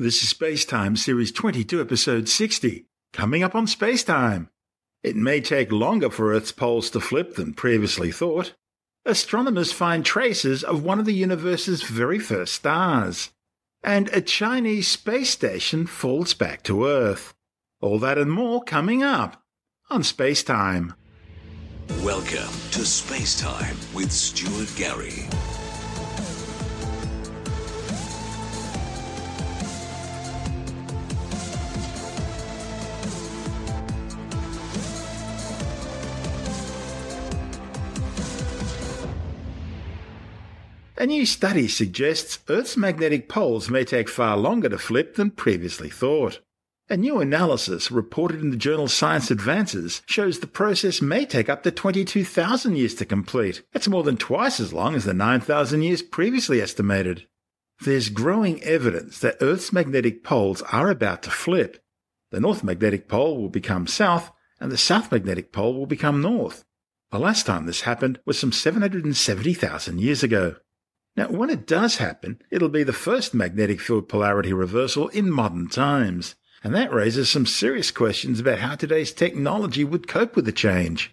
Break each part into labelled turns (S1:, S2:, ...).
S1: This is Spacetime Series 22, Episode 60, coming up on Spacetime. It may take longer for Earth's poles to flip than previously thought. Astronomers find traces of one of the universe's very first stars. And a Chinese space station falls back to Earth. All that and more coming up on Spacetime.
S2: Welcome to Spacetime with Stuart Gary.
S1: A new study suggests Earth's magnetic poles may take far longer to flip than previously thought. A new analysis reported in the journal Science Advances shows the process may take up to 22,000 years to complete. That's more than twice as long as the 9,000 years previously estimated. There's growing evidence that Earth's magnetic poles are about to flip. The North magnetic pole will become south, and the South magnetic pole will become north. The last time this happened was some 770,000 years ago. Now, when it does happen, it'll be the first magnetic field polarity reversal in modern times. And that raises some serious questions about how today's technology would cope with the change.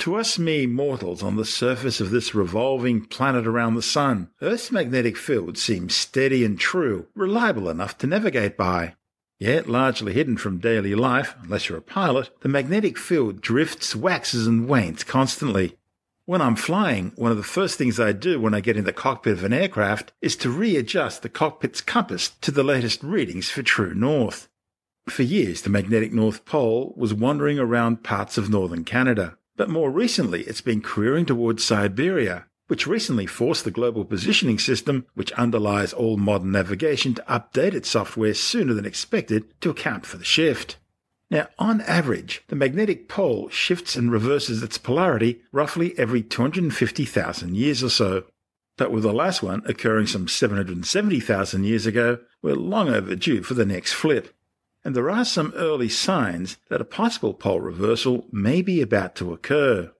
S1: To us mere mortals on the surface of this revolving planet around the sun, Earth's magnetic field seems steady and true, reliable enough to navigate by. Yet, largely hidden from daily life, unless you're a pilot, the magnetic field drifts, waxes, and wanes constantly. When I'm flying, one of the first things I do when I get in the cockpit of an aircraft is to readjust the cockpit's compass to the latest readings for true north. For years, the magnetic North Pole was wandering around parts of northern Canada, but more recently it's been careering towards Siberia, which recently forced the global positioning system, which underlies all modern navigation, to update its software sooner than expected to account for the shift. Now, on average, the magnetic pole shifts and reverses its polarity roughly every 250,000 years or so. But with the last one occurring some 770,000 years ago, we're long overdue for the next flip. And there are some early signs that a possible pole reversal may be about to occur.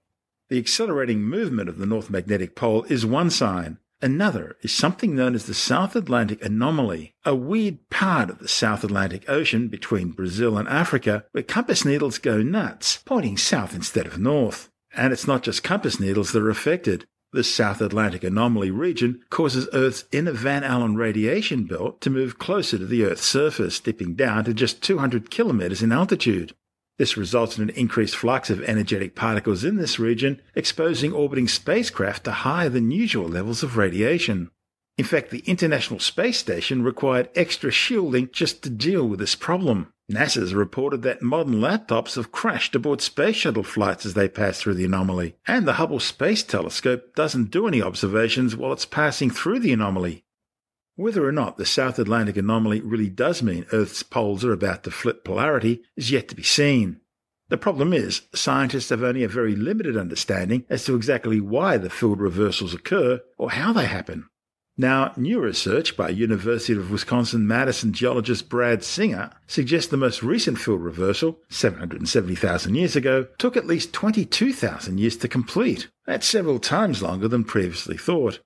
S1: The accelerating movement of the North Magnetic Pole is one sign, Another is something known as the South Atlantic Anomaly, a weird part of the South Atlantic Ocean between Brazil and Africa where compass needles go nuts, pointing south instead of north. And it's not just compass needles that are affected. The South Atlantic Anomaly region causes Earth's inner Van Allen radiation belt to move closer to the Earth's surface, dipping down to just 200 kilometers in altitude. This results in an increased flux of energetic particles in this region, exposing orbiting spacecraft to higher than usual levels of radiation. In fact, the International Space Station required extra shielding just to deal with this problem. NASA has reported that modern laptops have crashed aboard space shuttle flights as they pass through the anomaly, and the Hubble Space Telescope doesn't do any observations while it's passing through the anomaly. Whether or not the South Atlantic anomaly really does mean Earth's poles are about to flip polarity is yet to be seen. The problem is, scientists have only a very limited understanding as to exactly why the field reversals occur or how they happen. Now, new research by University of Wisconsin-Madison geologist Brad Singer suggests the most recent field reversal, 770,000 years ago, took at least 22,000 years to complete. That's several times longer than previously thought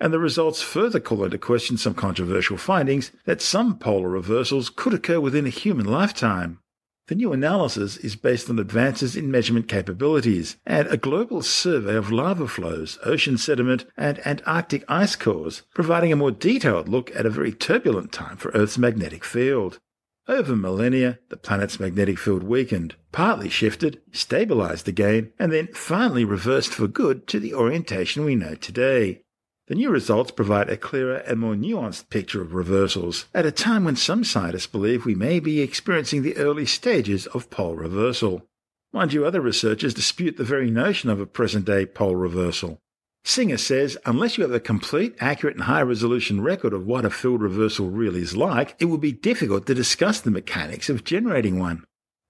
S1: and the results further call into question some controversial findings that some polar reversals could occur within a human lifetime. The new analysis is based on advances in measurement capabilities and a global survey of lava flows, ocean sediment, and Antarctic ice cores, providing a more detailed look at a very turbulent time for Earth's magnetic field. Over millennia, the planet's magnetic field weakened, partly shifted, stabilized again, and then finally reversed for good to the orientation we know today. The new results provide a clearer and more nuanced picture of reversals at a time when some scientists believe we may be experiencing the early stages of pole reversal. Mind you, other researchers dispute the very notion of a present day pole reversal. Singer says unless you have a complete, accurate, and high resolution record of what a field reversal really is like, it will be difficult to discuss the mechanics of generating one.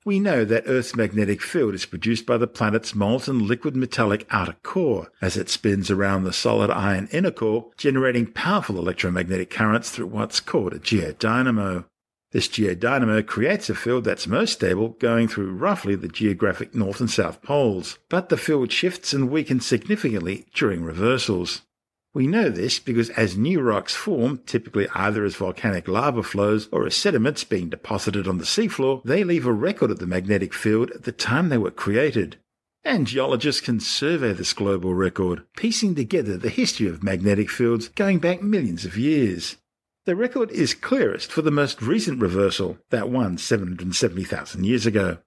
S1: We know that Earth's magnetic field is produced by the planet's molten liquid metallic outer core as it spins around the solid iron inner core, generating powerful electromagnetic currents through what's called a geodynamo. This geodynamo creates a field that's most stable going through roughly the geographic north and south poles, but the field shifts and weakens significantly during reversals. We know this because as new rocks form, typically either as volcanic lava flows or as sediments being deposited on the seafloor, they leave a record of the magnetic field at the time they were created. And geologists can survey this global record, piecing together the history of magnetic fields going back millions of years. The record is clearest for the most recent reversal, that one 770,000 years ago.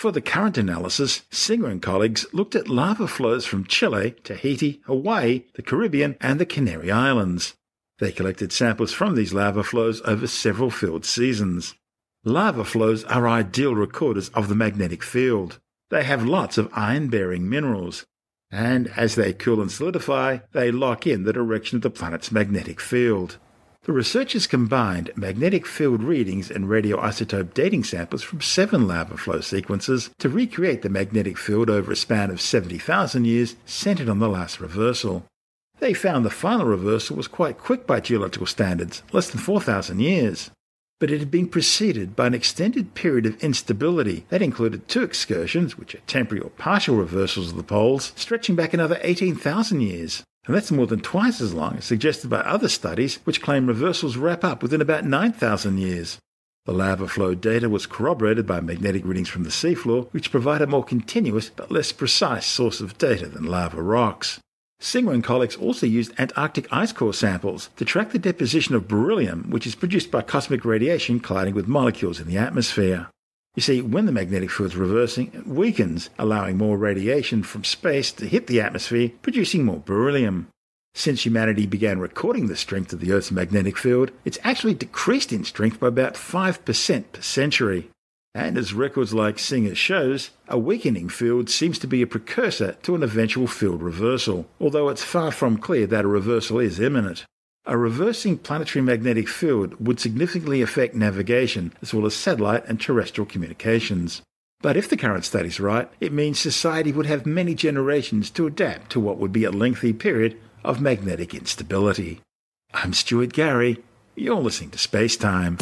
S1: For the current analysis, Singer and colleagues looked at lava flows from Chile, Tahiti, Hawaii, the Caribbean, and the Canary Islands. They collected samples from these lava flows over several field seasons. Lava flows are ideal recorders of the magnetic field. They have lots of iron bearing minerals, and as they cool and solidify, they lock in the direction of the planet's magnetic field. The researchers combined magnetic field readings and radioisotope dating samples from seven lava flow sequences to recreate the magnetic field over a span of 70,000 years centered on the last reversal. They found the final reversal was quite quick by geological standards, less than 4,000 years. But it had been preceded by an extended period of instability that included two excursions, which are temporary or partial reversals of the poles, stretching back another 18,000 years and that's more than twice as long as suggested by other studies which claim reversals wrap up within about 9,000 years. The lava flow data was corroborated by magnetic readings from the seafloor, which provide a more continuous but less precise source of data than lava rocks. Singer and colleagues also used Antarctic ice core samples to track the deposition of beryllium, which is produced by cosmic radiation colliding with molecules in the atmosphere. You see, when the magnetic field is reversing, it weakens, allowing more radiation from space to hit the atmosphere, producing more beryllium. Since humanity began recording the strength of the Earth's magnetic field, it's actually decreased in strength by about 5% per century. And as records like Singer shows, a weakening field seems to be a precursor to an eventual field reversal, although it's far from clear that a reversal is imminent. A reversing planetary magnetic field would significantly affect navigation as well as satellite and terrestrial communications. But if the current study's right, it means society would have many generations to adapt to what would be a lengthy period of magnetic instability. I'm Stuart Gary. You're listening to Space Time.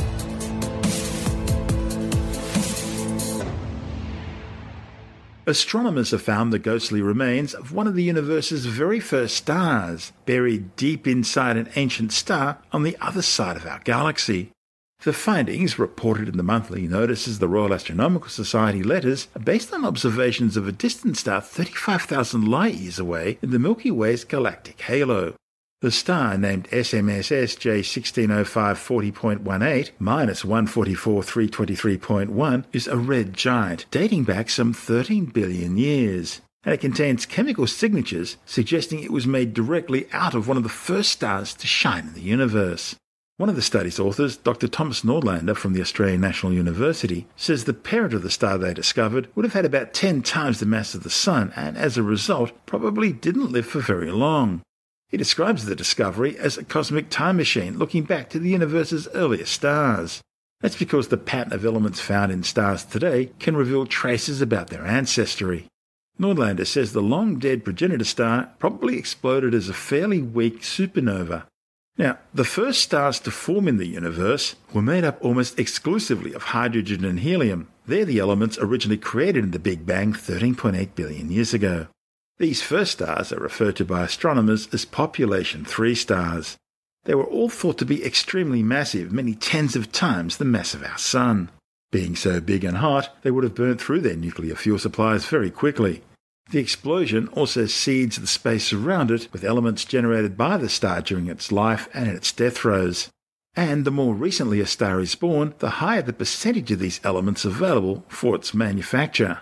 S1: Astronomers have found the ghostly remains of one of the universe's very first stars, buried deep inside an ancient star on the other side of our galaxy. The findings, reported in the monthly notices of the Royal Astronomical Society letters, are based on observations of a distant star 35,000 light years away in the Milky Way's galactic halo. The star, named SMSS J160540.18 minus 144.323.1, is a red giant dating back some 13 billion years, and it contains chemical signatures suggesting it was made directly out of one of the first stars to shine in the universe. One of the study's authors, Dr. Thomas Nordlander from the Australian National University, says the parent of the star they discovered would have had about 10 times the mass of the Sun and, as a result, probably didn't live for very long. He describes the discovery as a cosmic time machine looking back to the universe's earliest stars. That's because the pattern of elements found in stars today can reveal traces about their ancestry. Nordlander says the long dead progenitor star probably exploded as a fairly weak supernova. Now, the first stars to form in the universe were made up almost exclusively of hydrogen and helium. They're the elements originally created in the Big Bang 13.8 billion years ago. These first stars are referred to by astronomers as population 3 stars. They were all thought to be extremely massive, many tens of times the mass of our Sun. Being so big and hot, they would have burnt through their nuclear fuel supplies very quickly. The explosion also seeds the space around it with elements generated by the star during its life and in its death throes. And the more recently a star is born, the higher the percentage of these elements available for its manufacture.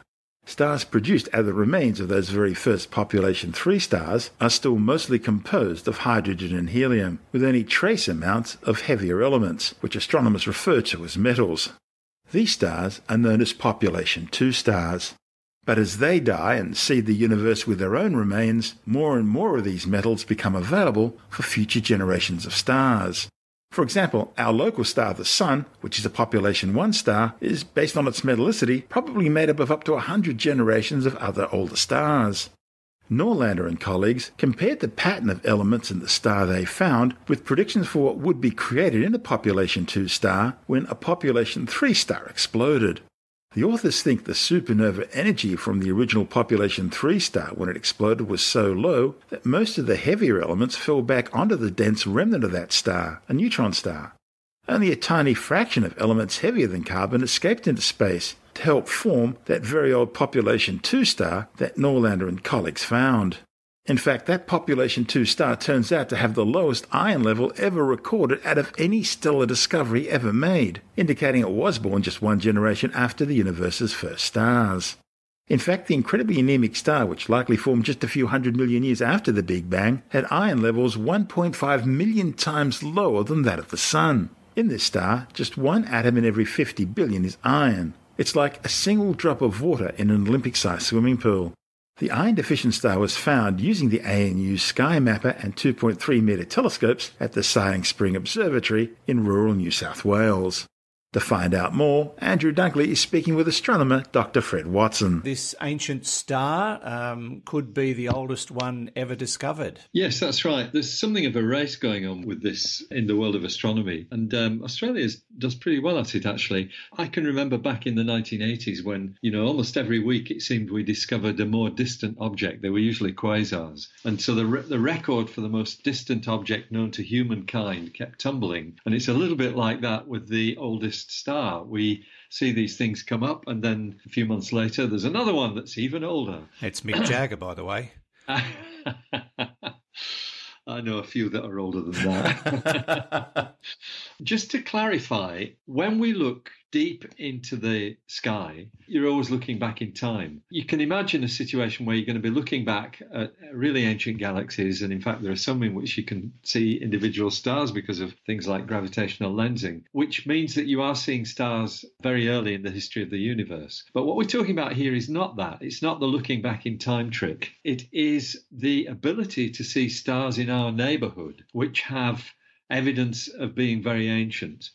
S1: Stars produced out of the remains of those very first population 3 stars are still mostly composed of hydrogen and helium, with only trace amounts of heavier elements, which astronomers refer to as metals. These stars are known as population 2 stars. But as they die and seed the universe with their own remains, more and more of these metals become available for future generations of stars. For example, our local star, the Sun, which is a population 1 star, is, based on its metallicity, probably made up of up to 100 generations of other older stars. Nordlander and colleagues compared the pattern of elements in the star they found with predictions for what would be created in a population 2 star when a population 3 star exploded. The authors think the supernova energy from the original population 3 star when it exploded was so low that most of the heavier elements fell back onto the dense remnant of that star, a neutron star. Only a tiny fraction of elements heavier than carbon escaped into space to help form that very old population 2 star that Nordlander and colleagues found. In fact, that population 2 star turns out to have the lowest iron level ever recorded out of any stellar discovery ever made, indicating it was born just one generation after the universe's first stars. In fact, the incredibly anemic star, which likely formed just a few hundred million years after the Big Bang, had iron levels 1.5 million times lower than that of the Sun. In this star, just one atom in every 50 billion is iron. It's like a single drop of water in an Olympic sized swimming pool. The iron deficient star was found using the ANU Sky Mapper and 2.3 metre telescopes at the Siding Spring Observatory in rural New South Wales. To find out more, Andrew Dunkley is speaking with astronomer Dr. Fred Watson.
S3: This ancient star um, could be the oldest one ever discovered.
S4: Yes, that's right. There's something of a race going on with this in the world of astronomy, and um, Australia does pretty well at it, actually. I can remember back in the 1980s when, you know, almost every week it seemed we discovered a more distant object. They were usually quasars. And so the, re- the record for the most distant object known to humankind kept tumbling. And it's a little bit like that with the oldest star. We see these things come up, and then a few months later, there's another one that's even older.
S3: It's Mick Jagger, by the way.
S4: I know a few that are older than that. Just to clarify, when we look deep into the sky, you're always looking back in time. You can imagine a situation where you're going to be looking back at really ancient galaxies, and in fact, there are some in which you can see individual stars because of things like gravitational lensing, which means that you are seeing stars very early in the history of the universe. But what we're talking about here is not that. It's not the looking back in time trick. It is the ability to see stars in our neighborhood, which have evidence of being very ancient.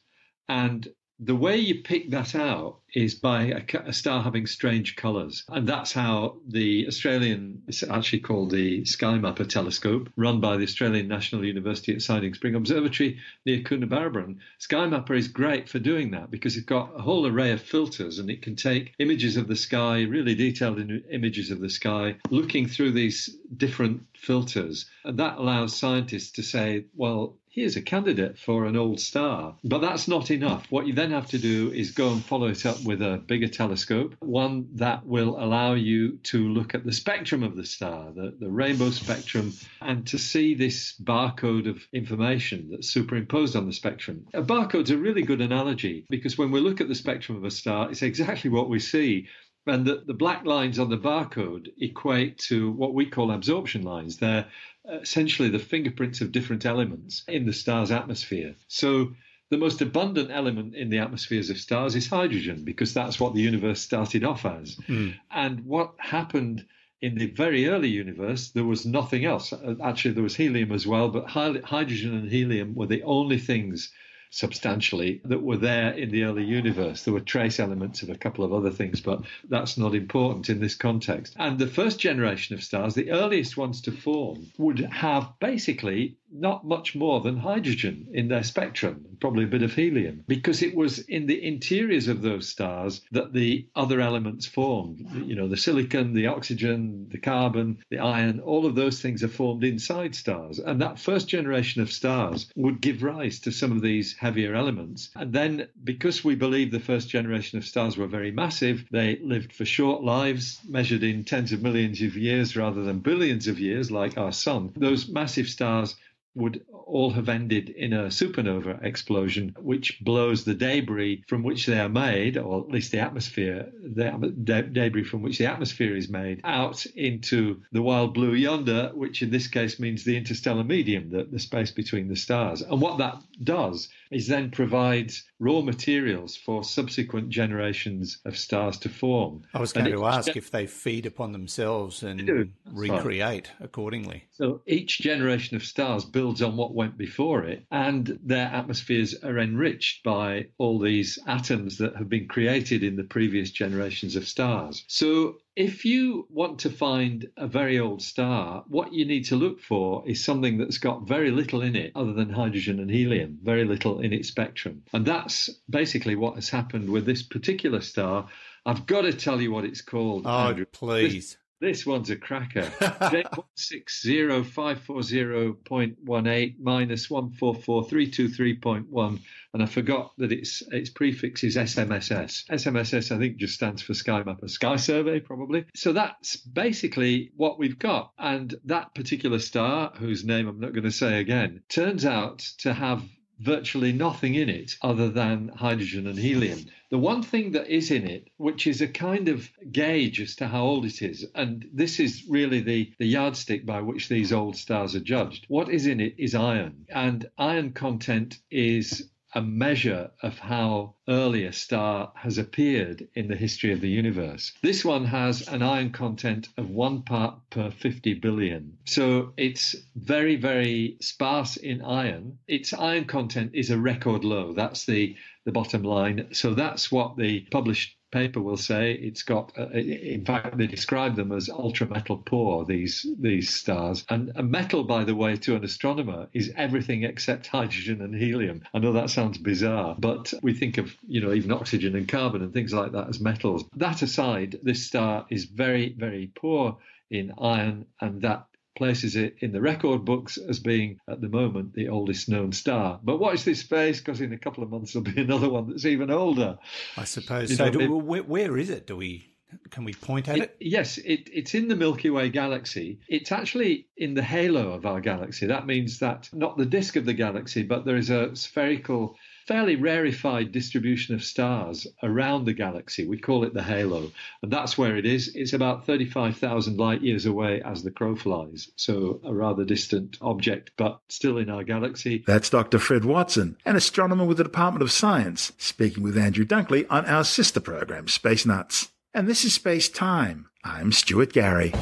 S4: And the way you pick that out is by a, a, star having strange colours. And that's how the Australian, it's actually called the Sky Mapper telescope, run by the Australian National University at Siding Spring Observatory near Coonabarabran. Sky Mapper is great for doing that because it's got a whole array of filters and it can take images of the sky, really detailed images of the sky, looking through these different filters. And that allows scientists to say, well, here's a candidate for an old star. But that's not enough. What you then have to do is go and follow it up with a bigger telescope, one that will allow you to look at the spectrum of the star, the, the rainbow spectrum, and to see this barcode of information that's superimposed on the spectrum. A barcode's a really good analogy because when we look at the spectrum of a star, it's exactly what we see. And the, the black lines on the barcode equate to what we call absorption lines. They're essentially the fingerprints of different elements in the star's atmosphere. So the most abundant element in the atmospheres of stars is hydrogen because that's what the universe started off as. Mm. And what happened in the very early universe, there was nothing else. Uh, actually, there was helium as well, but hydrogen and helium were the only things substantially that were there in the early universe. There were trace elements of a couple of other things, but that's not important in this context. And the first generation of stars, the earliest ones to form, would have basically not much more than hydrogen in their spectrum, probably a bit of helium, because it was in the interiors of those stars that the other elements formed. You know, the silicon, the oxygen, the carbon, the iron, all of those things are formed inside stars. And that first generation of stars would give rise to some of these heavier elements. And then, because we believe the first generation of stars were very massive, they lived for short lives, measured in tens of millions of years rather than billions of years, like our sun. Those massive stars would all have ended in a supernova explosion, which blows the debris from which they are made, or at least the atmosphere, the de- debris from which the atmosphere is made, out into the wild blue yonder, which in this case means the interstellar medium, the, the space between the stars. And what that does is then provides raw materials for subsequent generations of stars to form.
S3: I was going and to ask if they feed upon themselves and recreate accordingly.
S4: So each generation of stars builds on what went before it, and their atmospheres are enriched by all these atoms that have been created in the previous generations of stars. So if you want to find a very old star, what you need to look for is something that's got very little in it other than hydrogen and helium, very little in its spectrum. And that's basically what has happened with this particular star. I've got to tell you what it's called.
S3: Oh,
S4: Andrew.
S3: please.
S4: This one's a cracker. J160540.18 minus 144323.1. And I forgot that its its prefix is SMSS. SMSS, I think, just stands for Sky Mapper Sky Survey, probably. So that's basically what we've got. And that particular star, whose name I'm not going to say again, turns out to have virtually nothing in it other than hydrogen and helium. The one thing that is in it, which is a kind of gauge as to how old it is, and this is really the, the yardstick by which these old stars are judged, what is in it is iron. And iron content is a measure of how early a star has appeared in the history of the universe. This one has an iron content of one part per 50 billion. So it's very, very sparse in iron. Its iron content is a record low. That's the, the bottom line. So that's what the published paper will say it's got uh, in fact they describe them as ultra metal poor these these stars. And a metal by the way to an astronomer is everything except hydrogen and helium. I know that sounds bizarre but we think of you know even oxygen and carbon and things like that as metals. That aside this star is very very poor in iron and that places it in the record books as being, at the moment, the oldest known star. But watch this space because in a couple of months there'll be another one that's even older.
S3: I suppose
S4: You
S3: so.
S4: know,
S3: Do, where, where is it? Do we? Can we point at it?
S4: It- yes, it, it's in the Milky Way galaxy. It's actually in the halo of our galaxy. That means that not the disk of the galaxy, but there is a spherical, fairly rarefied distribution of stars around the galaxy. We call it the halo. And that's where it is. It's about 35,000 light years away as the crow flies. So a rather distant object, but still in our galaxy.
S1: That's Dr. Fred Watson, an astronomer with the Department of Science, speaking with Andrew Dunkley on our sister program, Space Nuts. And this is Space Time. I'm Stuart Gary.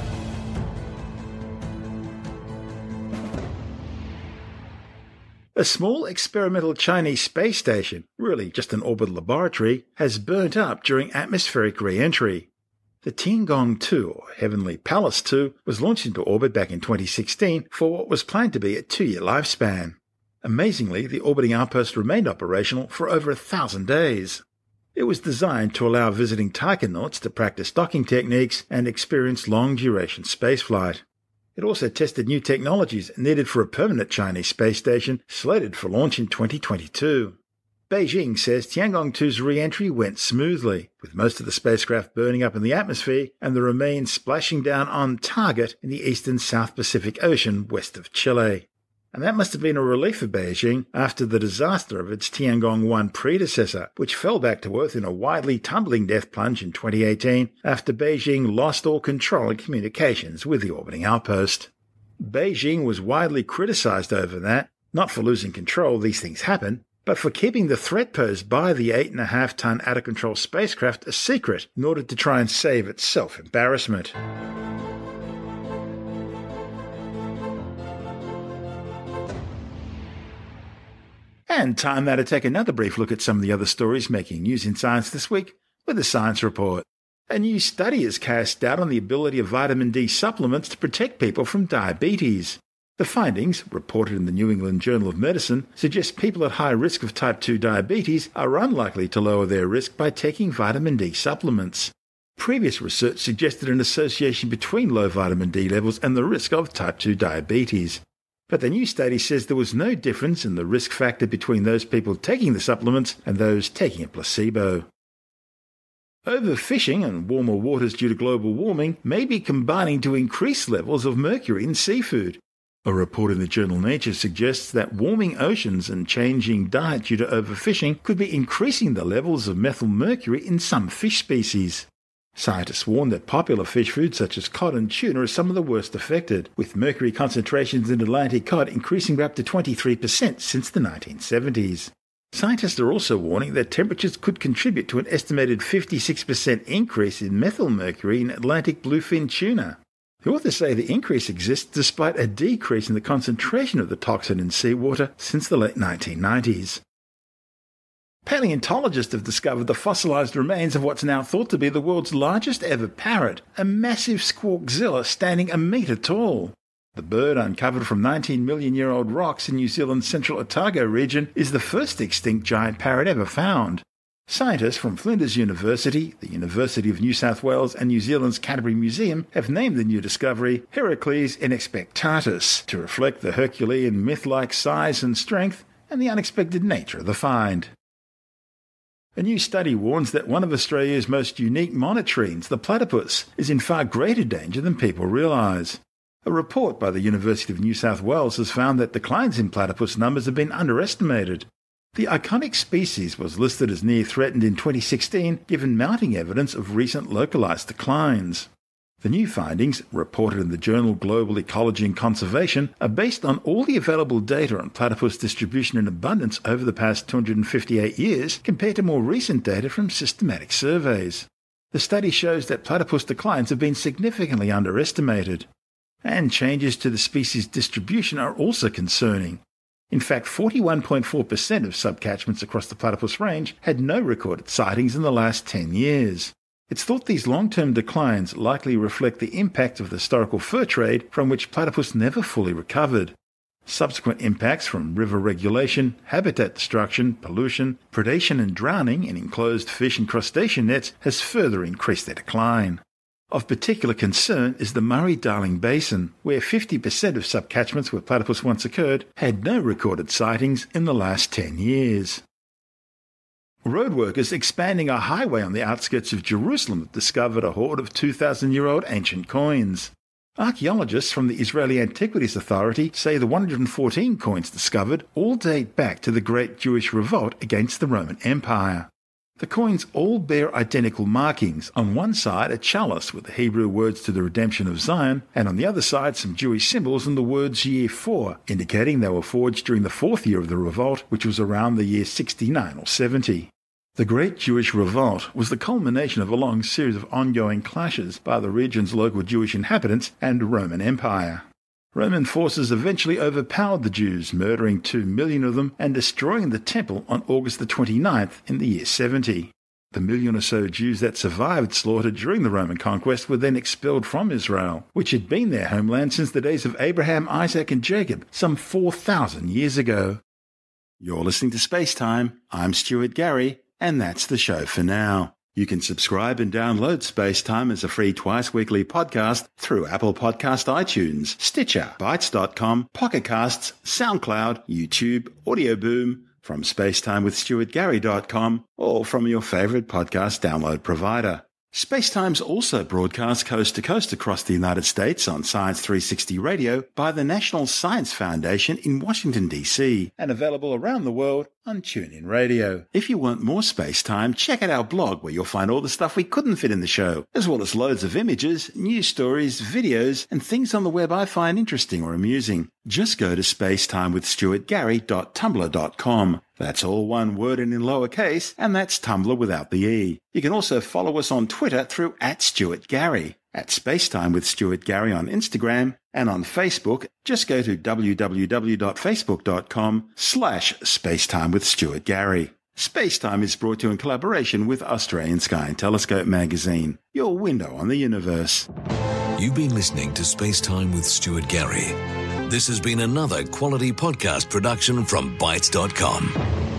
S1: A small experimental Chinese space station, really just an orbital laboratory, has burnt up during atmospheric re-entry. The Tiangong 2, or Heavenly Palace 2, was launched into orbit back in 2016 for what was planned to be a two-year lifespan. Amazingly, the orbiting outpost remained operational for over a thousand days. It was designed to allow visiting taikonauts to practice docking techniques and experience long-duration spaceflight. It also tested new technologies needed for a permanent Chinese space station slated for launch in 2022. Beijing says Tiangong 2's re-entry went smoothly, with most of the spacecraft burning up in the atmosphere and the remains splashing down on target in the eastern South Pacific Ocean west of Chile. And that must have been a relief for Beijing after the disaster of its Tiangong 1 predecessor, which fell back to Earth in a widely tumbling death plunge in 2018 after Beijing lost all control and communications with the orbiting outpost. Beijing was widely criticized over that, not for losing control, these things happen, but for keeping the threat posed by the 8.5 ton out of control spacecraft a secret in order to try and save itself embarrassment. And time now to take another brief look at some of the other stories making news in science this week with the Science Report. A new study has cast doubt on the ability of vitamin D supplements to protect people from diabetes. The findings, reported in the New England Journal of Medicine, suggest people at high risk of type 2 diabetes are unlikely to lower their risk by taking vitamin D supplements. Previous research suggested an association between low vitamin D levels and the risk of type 2 diabetes. But the new study says there was no difference in the risk factor between those people taking the supplements and those taking a placebo. Overfishing and warmer waters due to global warming may be combining to increase levels of mercury in seafood. A report in the journal Nature suggests that warming oceans and changing diet due to overfishing could be increasing the levels of methyl mercury in some fish species. Scientists warn that popular fish foods such as cod and tuna are some of the worst affected, with mercury concentrations in Atlantic cod increasing by up to 23% since the 1970s. Scientists are also warning that temperatures could contribute to an estimated 56% increase in methyl mercury in Atlantic bluefin tuna. The authors say the increase exists despite a decrease in the concentration of the toxin in seawater since the late 1990s. Paleontologists have discovered the fossilized remains of what's now thought to be the world's largest ever parrot, a massive squawkzilla standing a metre tall. The bird, uncovered from 19 million year old rocks in New Zealand's central Otago region, is the first extinct giant parrot ever found. Scientists from Flinders University, the University of New South Wales, and New Zealand's Canterbury Museum have named the new discovery Heracles inexpectatus to reflect the Herculean myth like size and strength and the unexpected nature of the find. A new study warns that one of Australia's most unique monotremes, the platypus, is in far greater danger than people realise. A report by the University of New South Wales has found that declines in platypus numbers have been underestimated. The iconic species was listed as near threatened in 2016 given mounting evidence of recent localised declines. The new findings, reported in the journal Global Ecology and Conservation, are based on all the available data on platypus distribution and abundance over the past 258 years compared to more recent data from systematic surveys. The study shows that platypus declines have been significantly underestimated. And changes to the species distribution are also concerning. In fact, 41.4% of subcatchments across the platypus range had no recorded sightings in the last 10 years. It's thought these long term declines likely reflect the impact of the historical fur trade from which platypus never fully recovered. Subsequent impacts from river regulation, habitat destruction, pollution, predation, and drowning in enclosed fish and crustacean nets has further increased their decline. Of particular concern is the Murray Darling Basin, where 50% of subcatchments where platypus once occurred had no recorded sightings in the last 10 years. Road workers expanding a highway on the outskirts of Jerusalem have discovered a hoard of 2,000 year old ancient coins. Archaeologists from the Israeli Antiquities Authority say the 114 coins discovered all date back to the Great Jewish Revolt against the Roman Empire. The coins all bear identical markings. On one side, a chalice with the Hebrew words to the redemption of Zion, and on the other side, some Jewish symbols and the words year 4, indicating they were forged during the fourth year of the revolt, which was around the year 69 or 70. The Great Jewish Revolt was the culmination of a long series of ongoing clashes by the region's local Jewish inhabitants and Roman Empire. Roman forces eventually overpowered the Jews, murdering two million of them and destroying the temple on August the 29th in the year 70. The million or so Jews that survived slaughter during the Roman conquest were then expelled from Israel, which had been their homeland since the days of Abraham, Isaac, and Jacob, some 4,000 years ago. You're listening to Space Time. I'm Stuart Gary and that's the show for now. You can subscribe and download Space Time as a free twice weekly podcast through Apple Podcast iTunes, Stitcher, Bitesz.com, Pocket Casts, SoundCloud, YouTube, Audio Boom, from spacetimewithstuartgary.com, or from your favorite podcast download provider. Spacetime's also broadcast coast to coast across the United States on Science 360 Radio by the National Science Foundation in Washington, D.C., and available around the world on TuneIn Radio. If you want more space time, check out our blog where you'll find all the stuff we couldn't fit in the show, as well as loads of images, news stories, videos, and things on the web I find interesting or amusing. Just go to spacetimewithstuartgary.tumblr.com. That's all one word and in lowercase, and that's Tumblr without the E. You can also follow us on Twitter through at Stuart Gary, at Spacetime with Stuart Gary on Instagram, and on Facebook, just go to www.facebook.com slash spacetime with Stuart Gary. Spacetime is brought to you in collaboration with Australian Sky and Telescope magazine, your window on the universe.
S2: You've been listening to Spacetime with Stuart Gary. This has been another quality podcast production from Bitesz.com.